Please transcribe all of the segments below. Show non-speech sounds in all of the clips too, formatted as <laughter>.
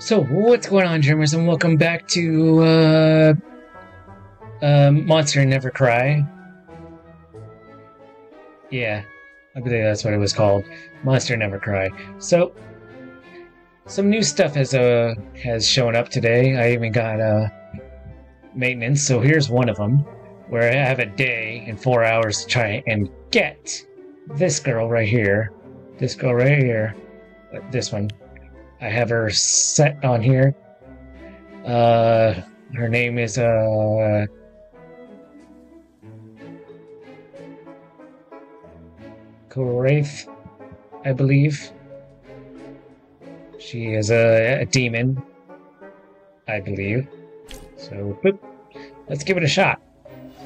So, what's going on, Dreamers, and welcome back to uh, uh, Monster Never Cry. Yeah, I believe that's what it was called, Monster Never Cry. So, some new stuff has uh has shown up today. I even got uh maintenance. So here's one of them, where I have a day and four hours to try and get this girl right here, this girl right here, uh, this one. I have her set on here. Uh, her name is uh. Korath, I believe. She is a, a demon, I believe. So, boop. let's give it a shot.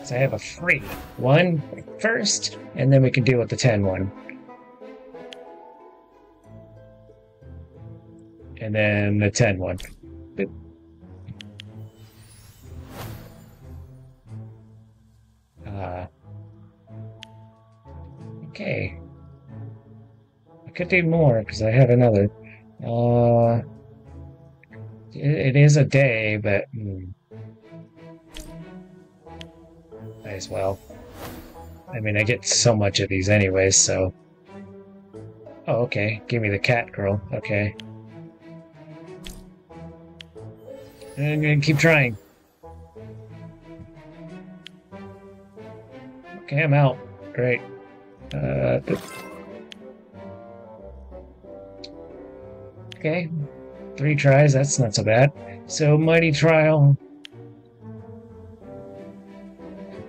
So I have a free one first, and then we can deal with the 10 one. And then the 10 one. Uh, okay. I could do more because I have another. Uh, it, it is a day, but hmm. might as well. I mean, I get so much of these anyways, so. Oh, okay. Give me the cat girl. Okay. I'm gonna keep trying. Okay, I'm out. Great. Uh, okay, three tries. That's not so bad. So, Mighty Trial.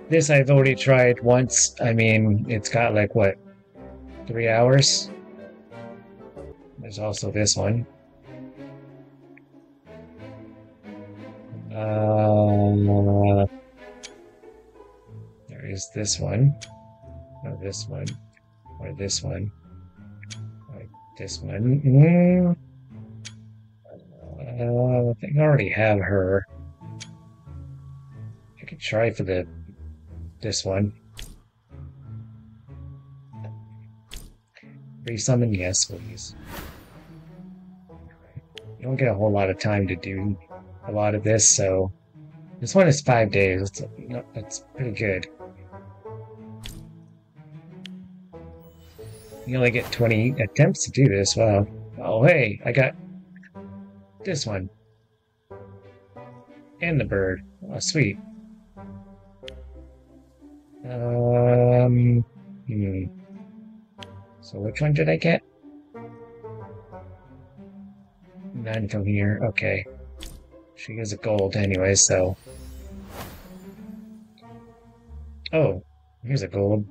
This I've already tried once. I mean, it's got like what, three hours. There's also this one. Uh, there is this one, or this one, or this one, or this one. Mm. Uh, I think I already have her. I could try for the this one. Resummon, yes, please. You don't get a whole lot of time to do a lot of this, so this one is five days. That's, that's pretty good. You only get 20 attempts to do this. Wow. Oh, hey, I got this one. And the bird. Oh, sweet. Um, hmm. So which one did I get? None from here. Okay. She is a gold anyway, so. Oh, here's a gold.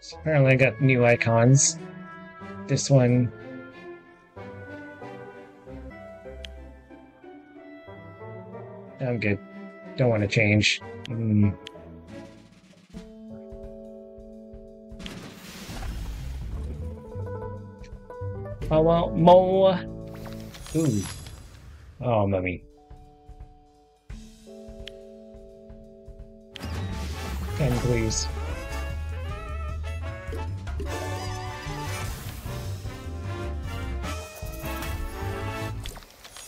So apparently I got new icons. This one. I'm good. Don't want to change. Mm. I want more. Ooh. Oh, mummy. Ten, please.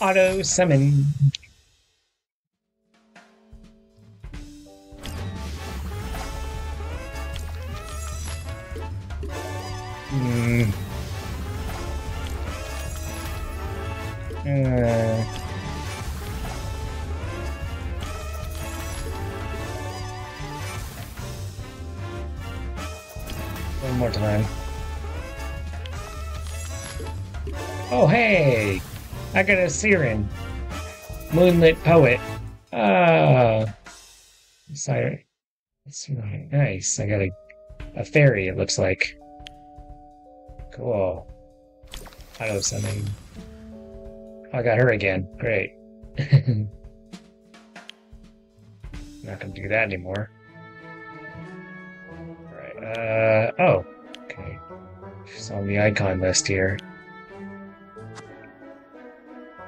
Auto summon. Hmm. Uh, one more time. Oh, hey! I got a Siren. Moonlit Poet. Ah. Sorry. That's really nice. I got a, a fairy, it looks like. Cool. Auto summon. I got her again. Great. <laughs> Not gonna do that anymore. Right. Uh oh. Okay. She's on the icon list here.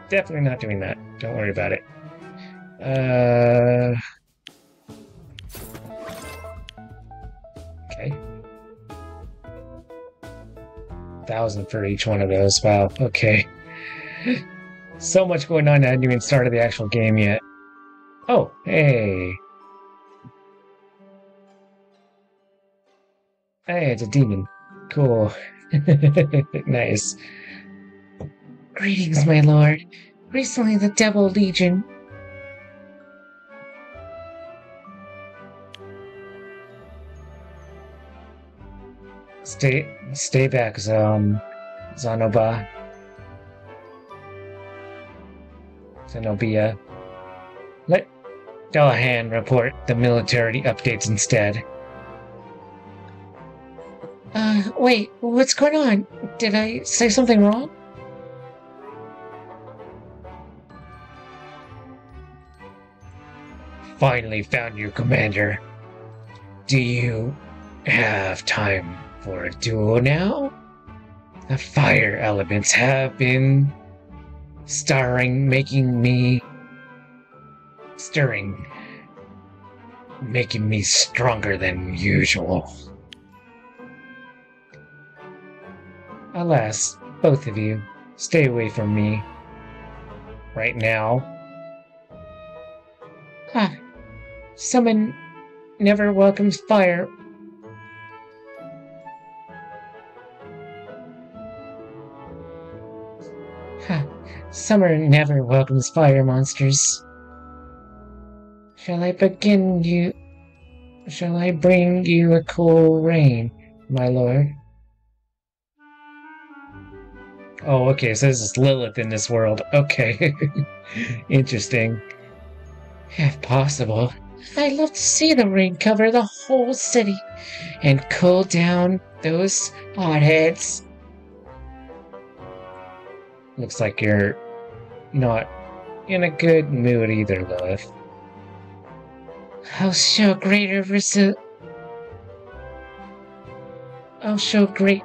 Definitely not doing that. Don't worry about it. Uh. Okay. Thousand for each one of those. Wow. Okay so much going on, I hadn't even started the actual game yet. Oh, hey. Hey, it's a demon. Cool. <laughs> nice. Greetings, my lord. Recently, the Devil Legion. Stay, stay back, um, be a Let Dullahan report the military updates instead. Uh, wait, what's going on? Did I say something wrong? Finally found your commander. Do you have time for a duel now? The fire elements have been starring, making me stirring, making me stronger than usual. Alas, both of you, stay away from me. Right now. Ah, someone never welcomes fire. Summer never welcomes fire monsters. Shall I begin you? Shall I bring you a cool rain, my lord? Oh, okay, so this is Lilith in this world. Okay. <laughs> Interesting. If possible, I'd love to see the rain cover the whole city and cool down those hotheads. Looks like you're not in a good mood either, Lilith. I'll show greater resil. I'll show great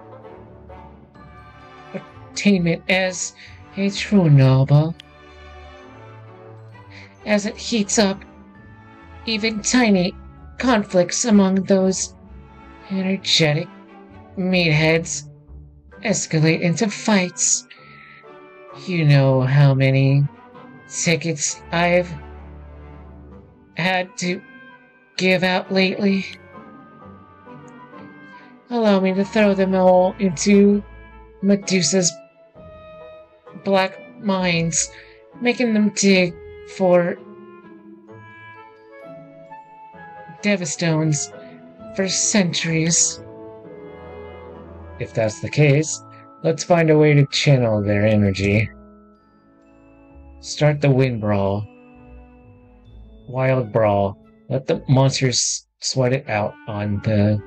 attainment as a true noble. As it heats up, even tiny conflicts among those energetic meatheads escalate into fights. You know how many tickets I've had to give out lately. Allow me to throw them all into Medusa's black mines, making them dig for Devastones for centuries. If that's the case, let's find a way to channel their energy. Start the wind brawl. Wild brawl. Let the monsters sweat it out on the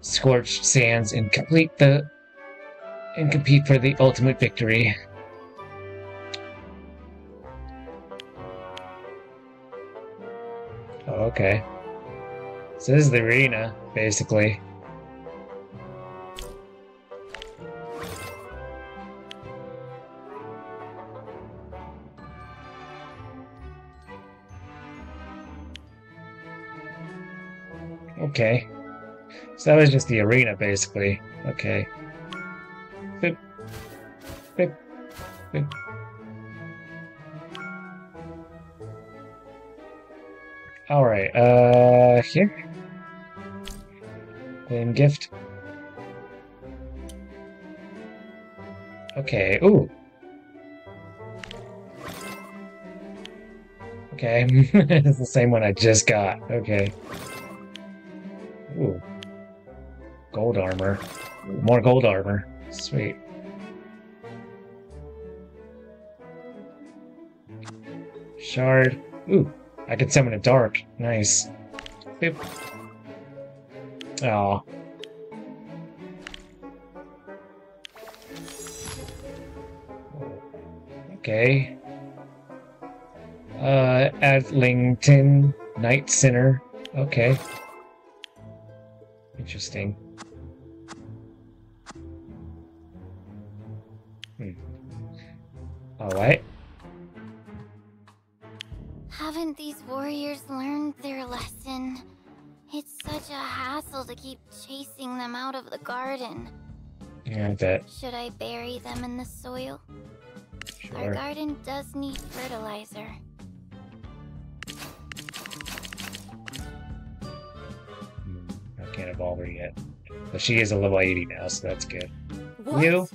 scorched sands and complete the and compete for the ultimate victory. Oh, okay. So this is the arena, basically. Okay. So that was just the arena, basically. Okay. Boop. Boop. Boop. Alright, uh, here? Claim gift. Okay, ooh. Okay, <laughs> it's the same one I just got. Okay. Ooh. Gold armor. More gold armor. Sweet. Shard. Ooh, I can summon a dark. Nice. Boop. Aw. Okay. Uh, Adlington Night Center. Okay. Interesting. Hmm. Alright. Keep chasing them out of the garden. Yeah, I bet. Should I bury them in the soil? Sure. Our garden does need fertilizer. Hmm, I can't evolve her yet. But she is a level 80 now, so that's good. What? You?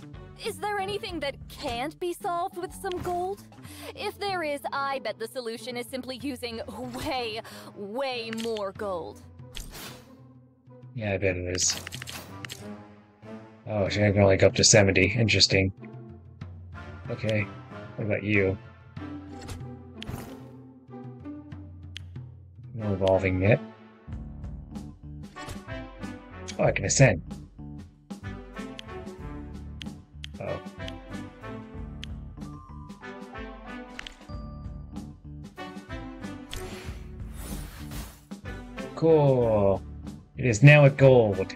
Is there anything that can't be solved with some gold? If there is, I bet the solution is simply using way, way more gold. Yeah, I bet it is. Oh, she can only go up to 70. Interesting. Okay. What about you? No evolving yet. Oh, I can ascend. Oh. Cool. It is now at gold.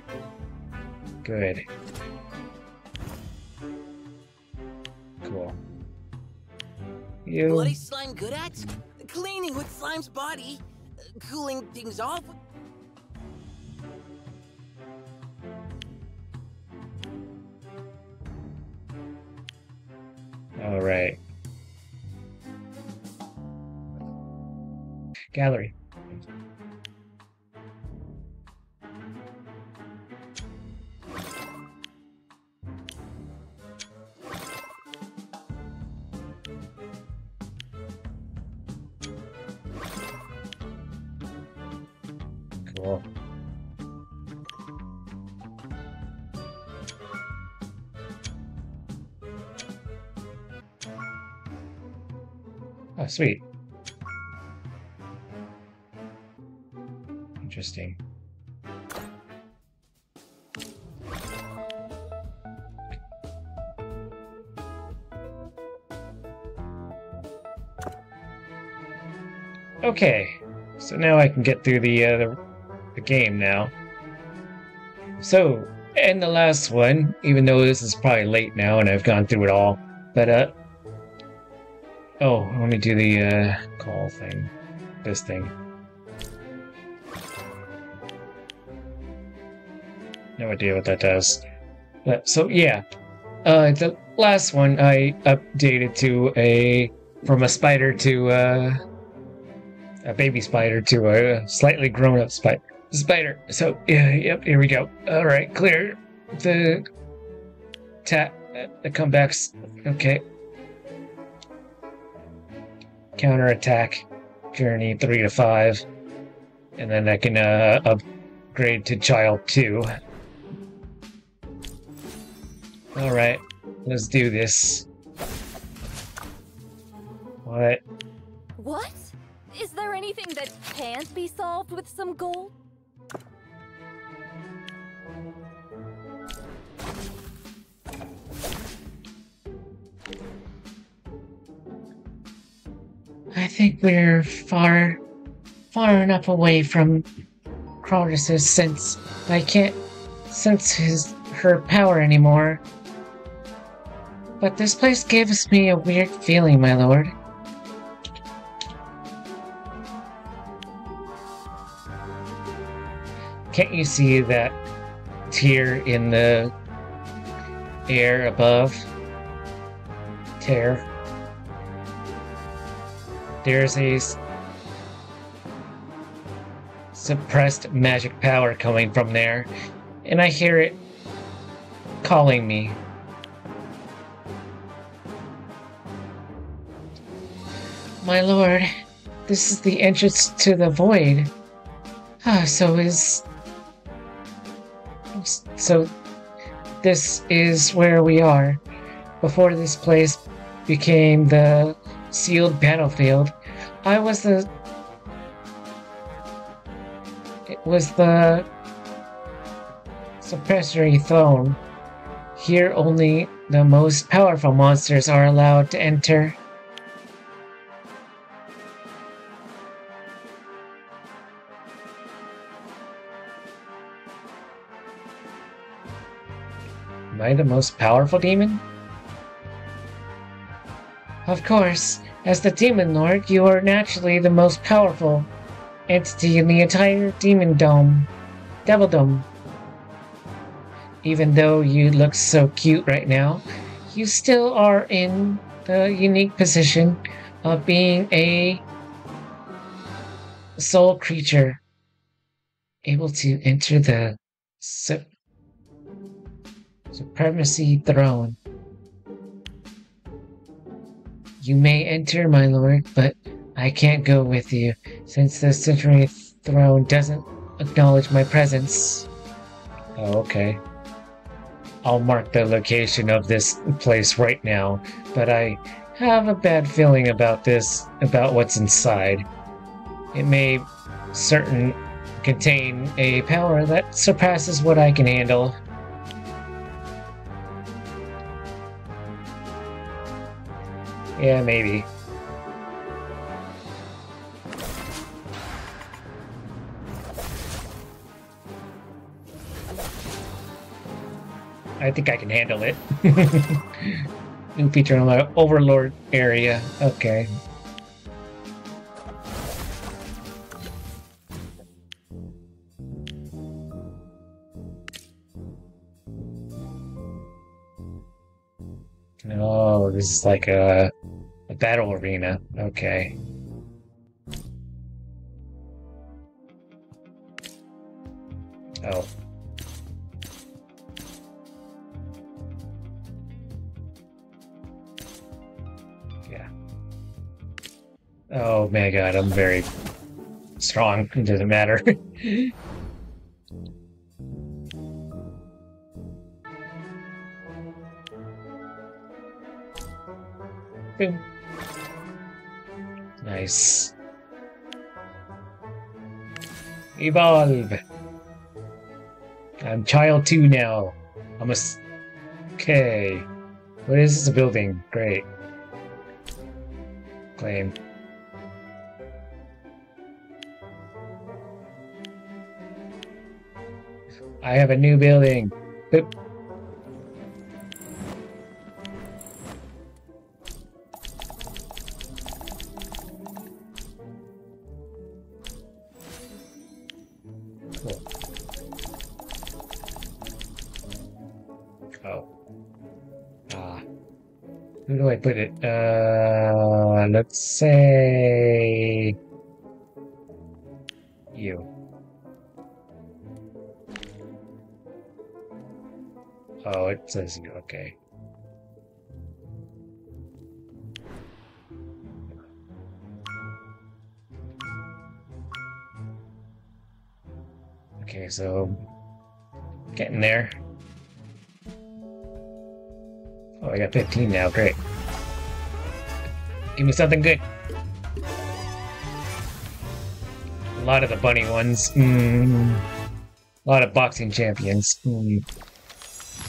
Good. Cool. You. What is slime good at? Cleaning with slime's body, cooling things off. All right. Gallery. Sweet. Interesting. Okay, so now I can get through the, uh, the, the game now. So, in the last one, even though this is probably late now and I've gone through it all, but, uh, oh, let me do the, uh, call thing. This thing. No idea what that does. But, so, yeah. Uh, the last one I updated to a, from a spider to, uh, a baby spider to a slightly grown up spider. Spider. So, yeah, yep, here we go. All right, clear the tap, the comebacks. Okay. Counter attack, journey three to five, and then I can uh, upgrade to child two. All right, let's do this. What? What? Is there anything that can't be solved with some gold? Think we're far, far enough away from Cronus' since I can't sense his her power anymore. But this place gives me a weird feeling, my lord. Can't you see that tear in the air above? Tear. There's a suppressed magic power coming from there, and I hear it calling me. My lord, this is the entrance to the void. Ah, so is. So, this is where we are. Before this place became the sealed battlefield, I was the. It was the. suppressory throne. Here, only the most powerful monsters are allowed to enter. Am I the most powerful demon? Of course, As the Demon Lord, you are naturally the most powerful entity in the entire Demon Dome. Devil Dome. Even though you look so cute right now, you still are in the unique position of being a soul creature able to enter the su- supremacy throne. You may enter, my lord, but I can't go with you, since the Century Throne doesn't acknowledge my presence. Oh, okay. I'll mark the location of this place right now, but I have a bad feeling about this, about what's inside. It may certain contain a power that surpasses what I can handle. Yeah, maybe. I think I can handle it. <laughs> New feature in the Overlord area. Okay. Oh, this is like a, a battle arena. Okay. Oh. Yeah. Oh my god, I'm very strong. <laughs> It doesn't matter. <laughs> Nice. Evolve! I'm child 2 now. I'm a. Okay. What is this building? Great. Claim. I have a new building. Boop. Put it? Uh, let's say you. Oh, it says you. Okay. Okay, so getting there. Oh, I got 15 now. Great. Give me something good. A lot of the bunny ones. Mm. A lot of boxing champions. Mm.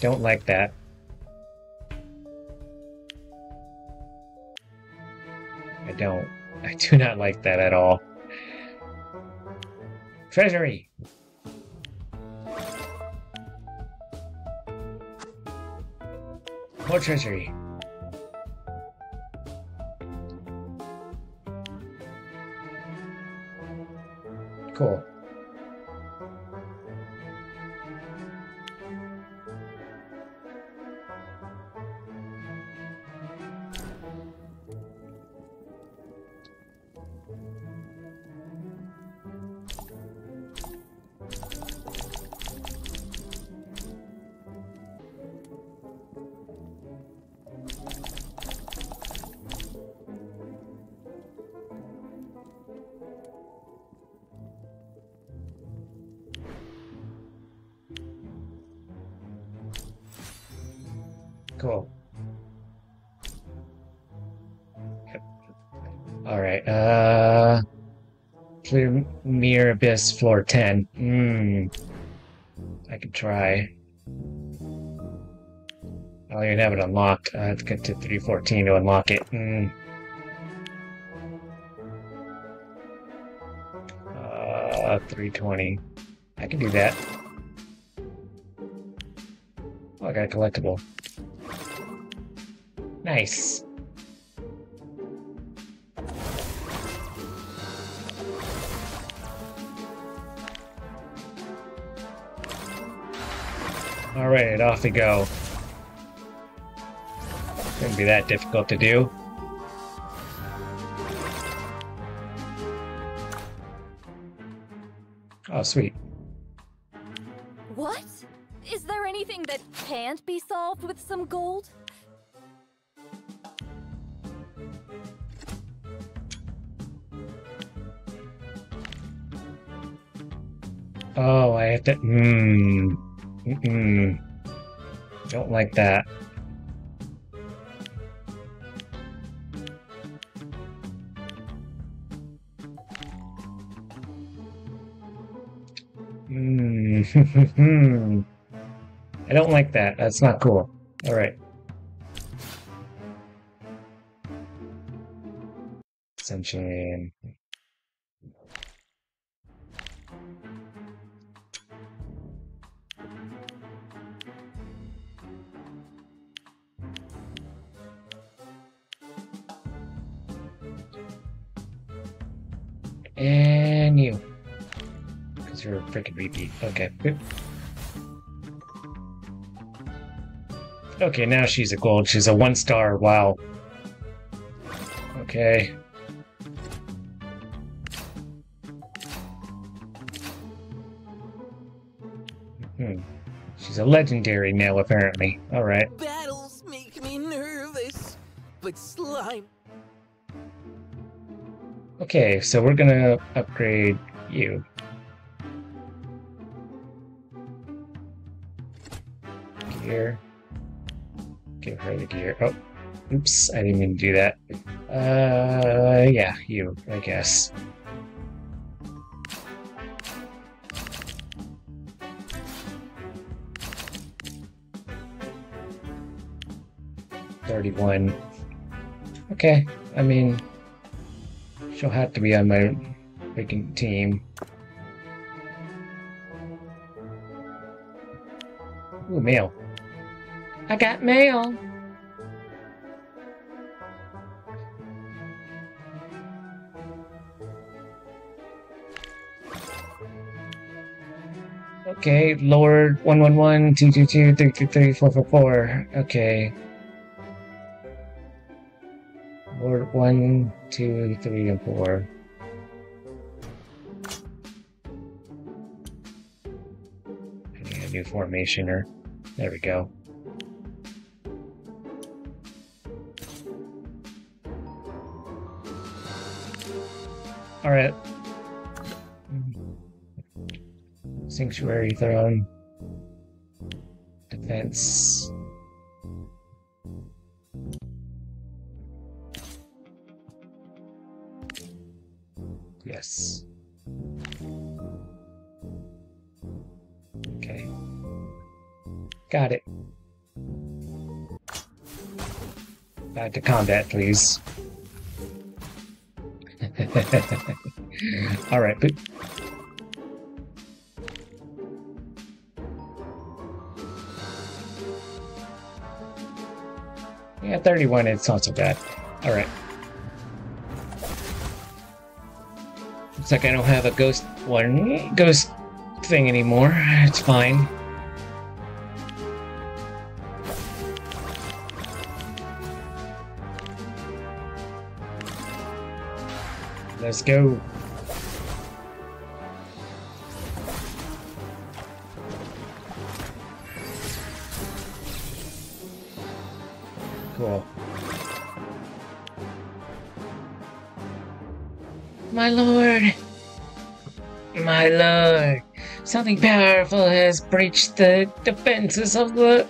Don't like that. I don't. I do not like that at all. Treasury! More treasury. Cool. Cool. All right. Uh, clear mirror abyss floor ten. Hmm. I could try. I don't even have it unlocked. I have to get to 314 to unlock it. Hmm. Uh, 320. I can do that. Oh, I got a collectible. Nice. Alright, off we go. Shouldn't be that difficult to do. Oh, sweet. Mm. <laughs> I don't like that. That's not cool. All right. Ascension. Freaking repeat. Okay. Okay, now she's a gold. She's a one star. Wow. Okay. Hmm. She's a legendary now, apparently. Alright. Battles make me nervous. But slime. Okay, so we're gonna upgrade you. Gear. Give her the gear. Oh, oops, I didn't mean to do that. Uh, yeah, you, I guess. Thirty-one. Okay, I mean, she'll have to be on my freaking team. Ooh, mail. I got mail. Okay, Lord 111 222 333 444. Okay. Lord 1, 2, 3, and 4. I need a new formationer. There we go. Alright. Sanctuary Throne. Defense. Yes. Okay. Got it. Back to combat, please. <laughs> Alright, but Yeah, 31, it's not so bad. Alright. Looks like I don't have a ghost one ghost thing anymore. It's fine. Let's go. Cool. My lord. My lord. Something powerful has breached the defenses of the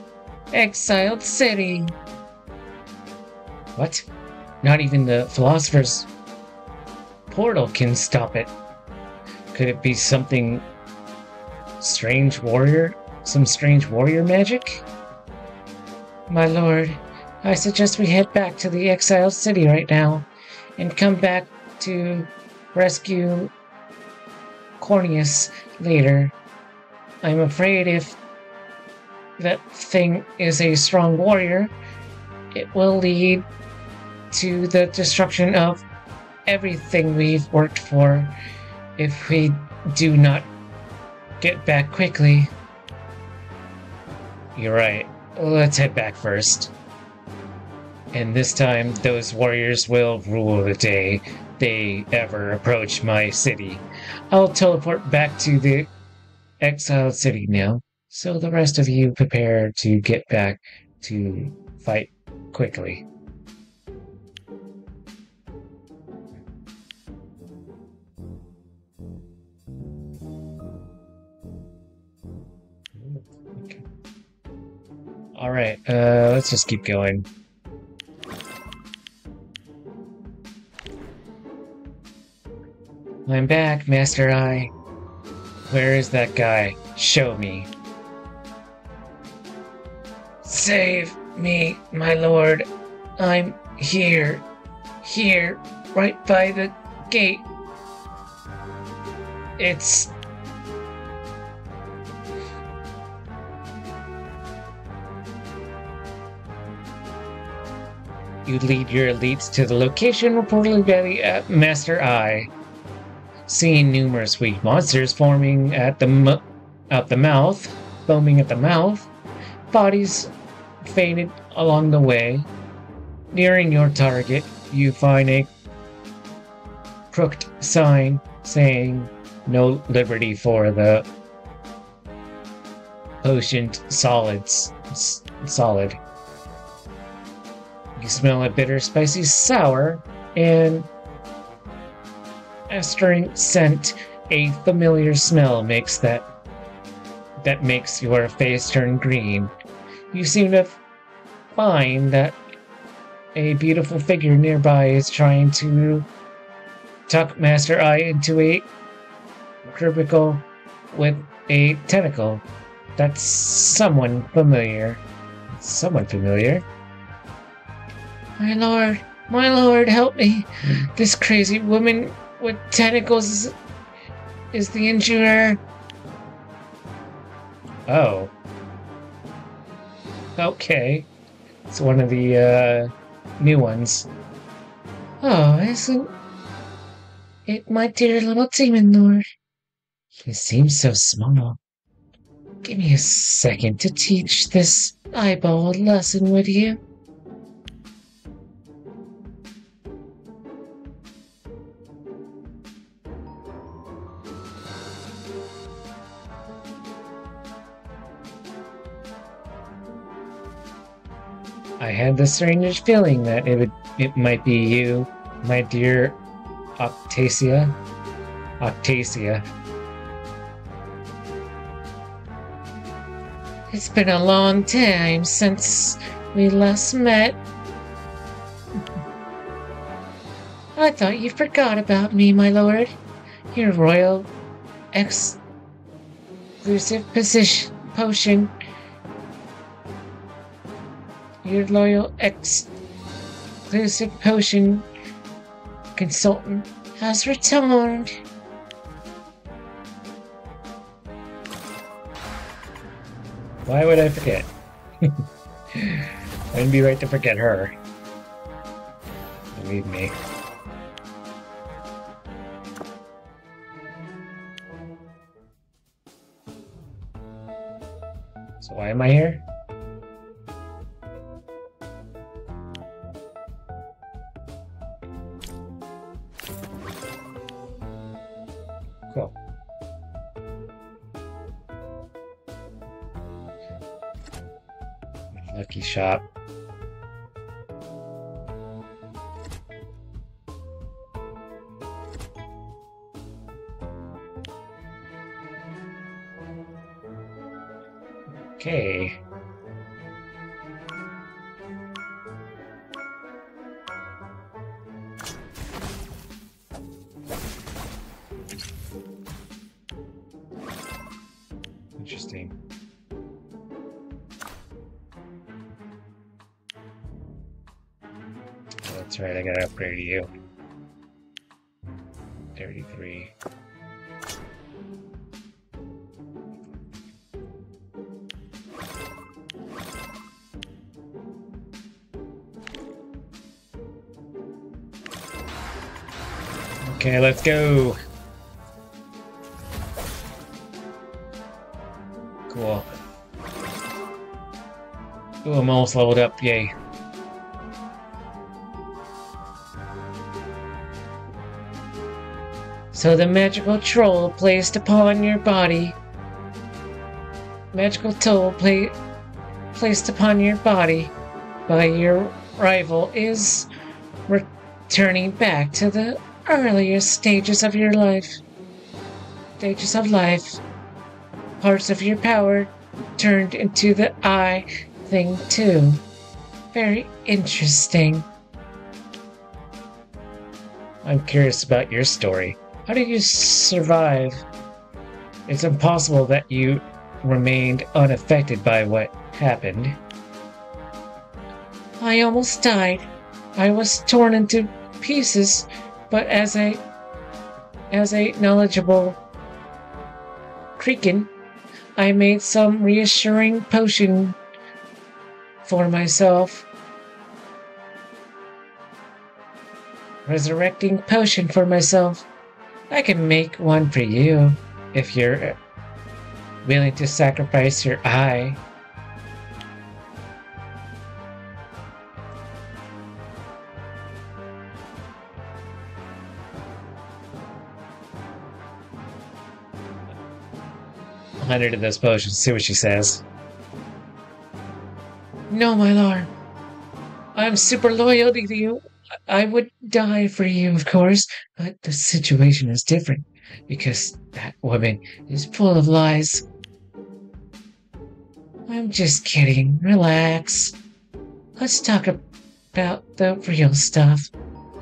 exiled city. What? Not even the philosopher's portal can stop it. Could it be something strange warrior? Some strange warrior magic? My lord, I suggest we head back to the exiled city right now and come back to rescue Cornelius later. I'm afraid if that thing is a strong warrior, it will lead to the destruction of everything we've worked for if we do not get back quickly. You're right. Let's head back first. And this time, those warriors will rule the day they ever approach my city. I'll teleport back to the exiled city now, so the rest of you prepare to get back to fight quickly. All right, uh, let's just keep going. I'm back, Master Eye. Where is that guy? Show me. Save me, my lord. I'm here. Here, right by the gate. It's. You lead your elites to the location reportedly by the uh, Master Eye. Seeing numerous weak monsters forming at the at the mouth, foaming at the mouth, bodies faded along the way. Nearing your target, you find a crooked sign saying "No liberty for the potioned solids." S- solid. You smell a bitter, spicy, sour, and estering scent. A familiar smell makes that that makes your face turn green. You seem to find that a beautiful figure nearby is trying to tuck Master Eye into a cubicle with a tentacle. That's someone familiar. Someone familiar. My lord, my lord, help me! This crazy woman with tentacles is, the injurer. Oh. Okay. It's one of the uh, new ones. Oh, isn't it my dear little demon lord? He seems so small. Give me a second to teach this eyeball a lesson, would you? Had the strange feeling that it would it might be you, my dear Octasia. Octasia. It's been a long time since we last met. I thought you forgot about me, my lord. Your royal exclusive position potion your loyal exclusive potion consultant has returned. Why would I forget? <laughs> Wouldn't be right to forget her. Believe me. So why am I here? Lucky shot. Okay. Go. Cool. Ooh, I'm almost leveled up, yay. So the magical troll placed upon your body. Magical toll pla- placed upon your body by your rival is returning back to the earlier stages of your life. Stages of life. Parts of your power turned into the I thing too. Very interesting. I'm curious about your story. How did you survive? It's impossible that you remained unaffected by what happened. I almost died. I was torn into pieces, but as a as a knowledgeable Creakin, I made some reassuring potion for myself. Resurrecting potion for myself. I can make one for you if you're willing to sacrifice your eye. A hundred of those potions, see what she says. No, my lord. I'm super loyal to you. I would die for you, of course, but the situation is different because that woman is full of lies. I'm just kidding. Relax. Let's talk about the real stuff.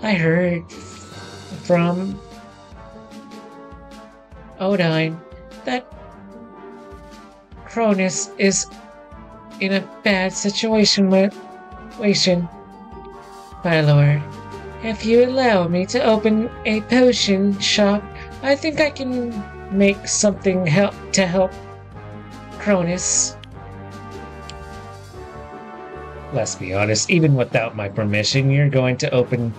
I heard from Odine that Cronus is in a bad situation with situation. My lord, if you allow me to open a potion shop, I think I can make something help to help Cronus. Let's be honest, even without my permission, you're going to open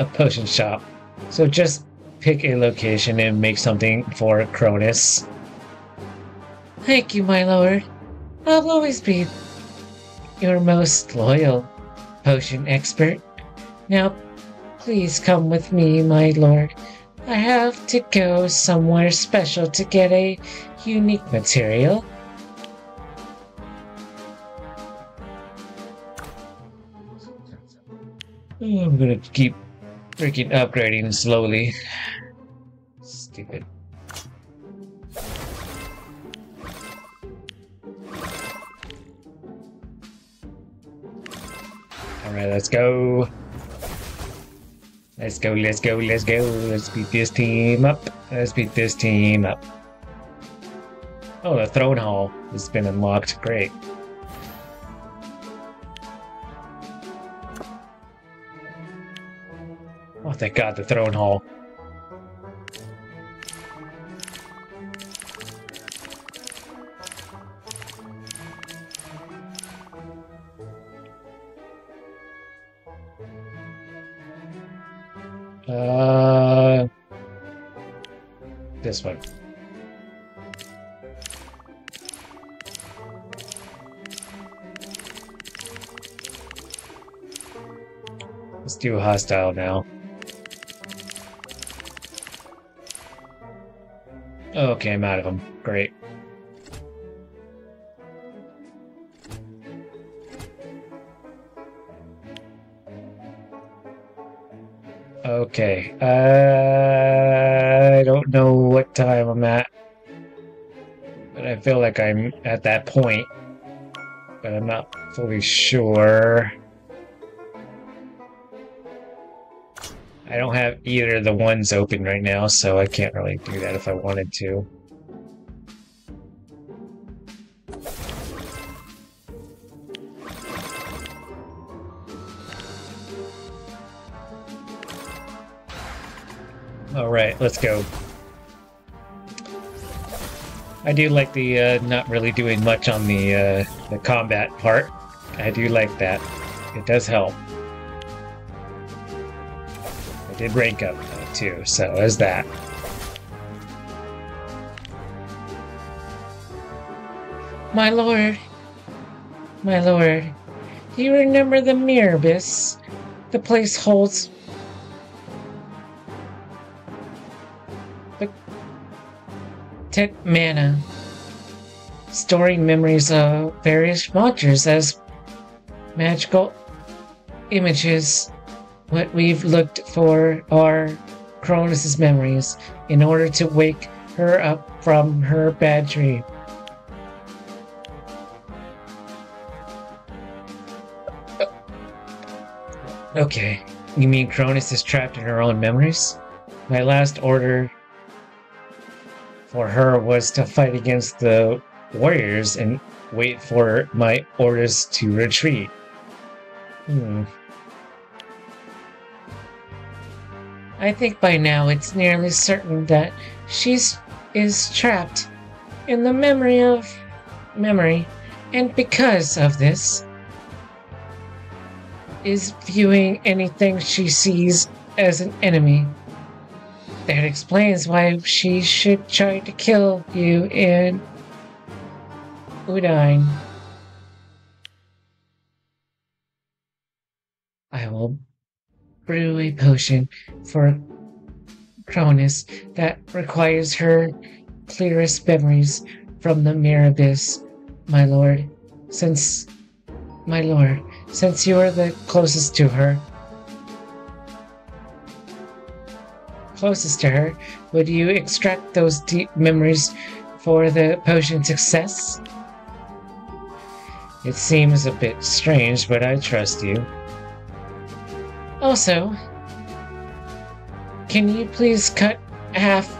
a potion shop. So just pick a location and make something for Cronus. Thank you, my lord. I'll always be your most loyal potion expert. Now, please come with me, my lord. I have to go somewhere special to get a unique material. I'm gonna keep freaking upgrading slowly. Stupid. Alright, let's go. Let's go, let's go, let's go. Let's beat this team up. Let's beat this team up. Oh, the throne hall has been unlocked. Great. Oh, thank God, the throne hall. This one. Let's do hostile now. Okay, I'm out of them. Great. Okay. Uh, I don't know what time I'm at. But I feel like I'm at that point. But I'm not fully sure. I don't have either of the ones open right now, so I can't really do that if I wanted to. Alright, let's go. I do like the uh, not really doing much on the uh, the combat part. I do like that. It does help. I did rank up though, too, so there's that. My lord, My lord, do you remember the Mirror Abyss? The place holds Tit mana, storing memories of various monsters as magical images. What we've looked for are Cronus's memories in order to wake her up from her bad dream. Okay, you mean Cronus is trapped in her own memories? My last order for her was to fight against the warriors and wait for my orders to retreat. Hmm. I think by now it's nearly certain that she's is trapped in the memory of memory, and because of this, is viewing anything she sees as an enemy. That explains why she should try to kill you in Udine. I will brew a potion for Cronus that requires her clearest memories from the Mirror Abyss, my lord. Since, my lord, since you are the closest to her, closest to her, would you extract those deep memories for the potion success? It seems a bit strange, but I trust you. Also, can you please cut half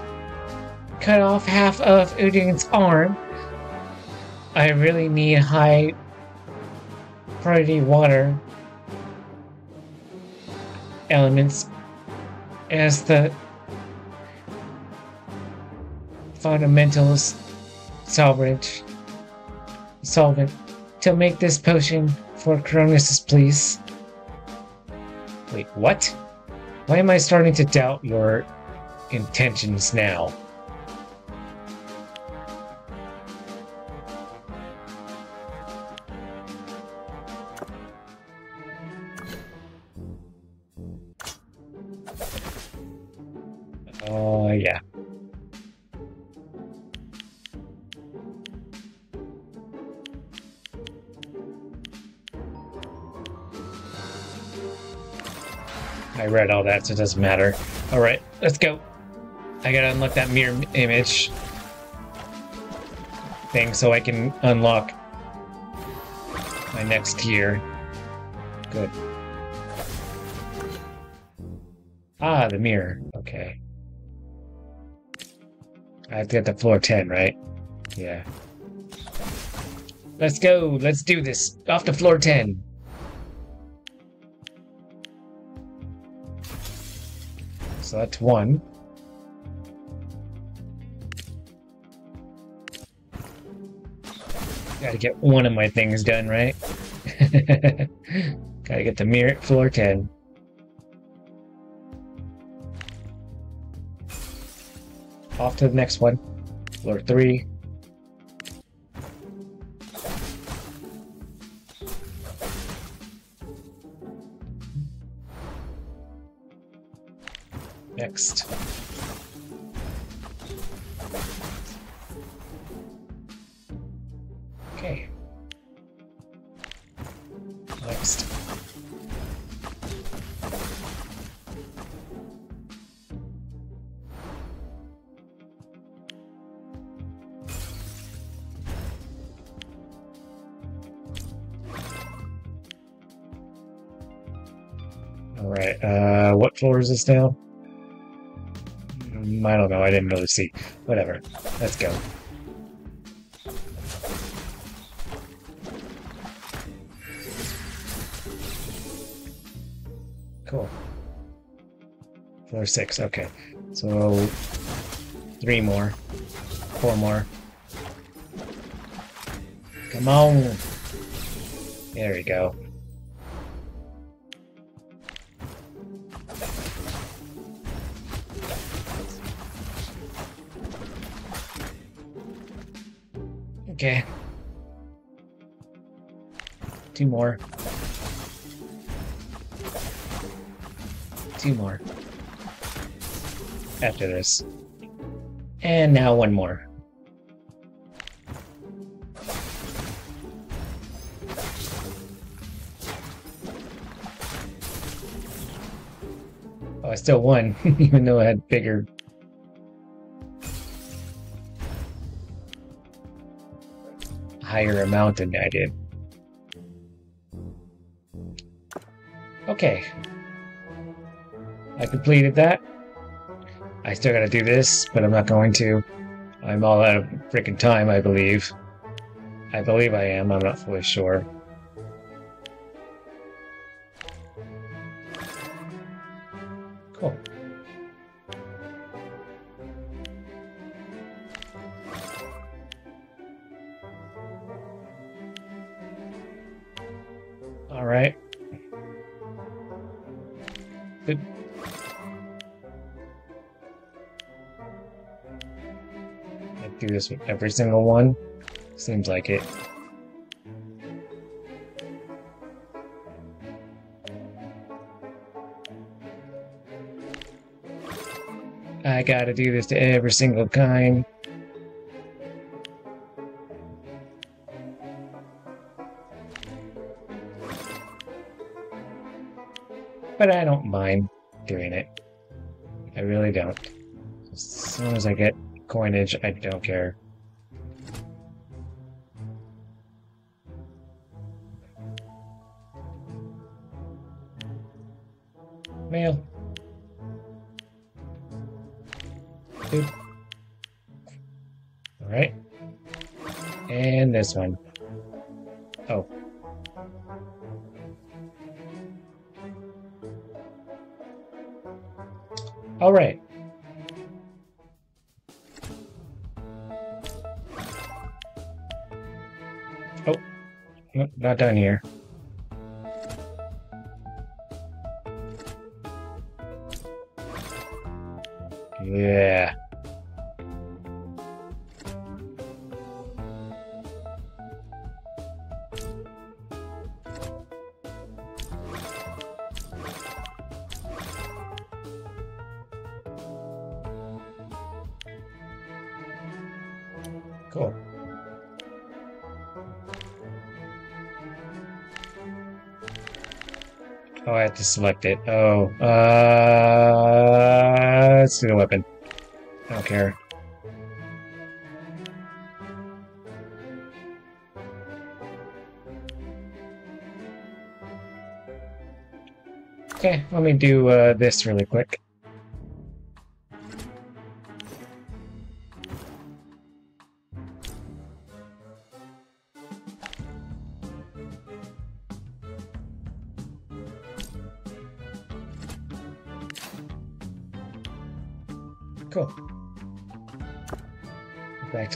cut off half of Udin's arm? I really need high priority water elements as the fundamental solvent solvent to make this potion for Cronus, please. Wait, what? Why am I starting to doubt your intentions now? All that, so it doesn't matter. Alright, let's go. I gotta unlock that mirror image thing so I can unlock my next tier. Good. Ah, the mirror. Okay. I have to get to floor 10, right? Yeah. Let's go. Let's do this. Off to floor 10. That's one. Gotta get one of my things done, right? <laughs> Gotta get the mirror at floor 10. Off to the next one. Floor 3. Next. Okay. Next. All right. Uh, what floor is this now? I don't know. I didn't really see. Whatever. Let's go. Cool. Floor six. Okay. So three more. Four more. Come on. There we go. More. Two more. After this. And now one more. Oh, I still won, <laughs> even though I had bigger. Higher amount than I did. Okay. I completed that. I still gotta do this, but I'm not going to. I'm all out of freaking time, I believe. I believe I am, I'm not fully sure. Every single one. Seems like it. I gotta do this to every single kind. But I don't mind doing it. I really don't. As soon as I get coinage, I don't care. Mail. Boop. Alright. And this one. Oh. Alright. Oh. Not done here. Yeah. Oh, I have to select it. Oh, uh, let's do weapon. I don't care. Okay, let me do uh, this really quick.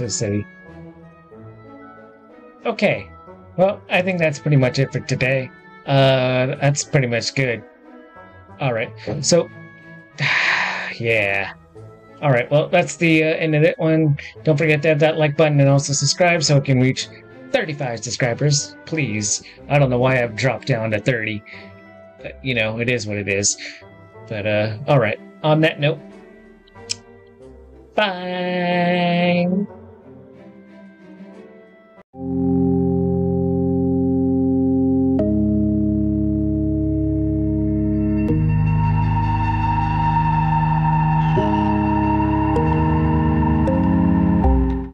To the city. Okay. Well, I think that's pretty much it for today. Uh, that's pretty much good. Alright, so... <sighs> yeah. Alright, well, that's the uh, end of that one. Don't forget to hit that like button and also subscribe so it can reach 35 subscribers. Please. I don't know why I've dropped down to 30. But, you know, it is what it is. But, uh, alright. On that note, Bye.